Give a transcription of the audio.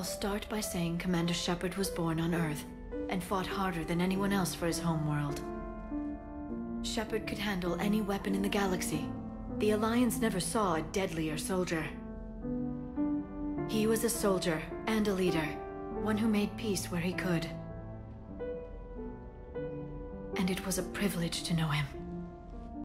I'll start by saying Commander Shepard was born on Earth and fought harder than anyone else for his homeworld. Shepard could handle any weapon in the galaxy. The Alliance never saw a deadlier soldier. He was a soldier and a leader, one who made peace where he could. And it was a privilege to know him.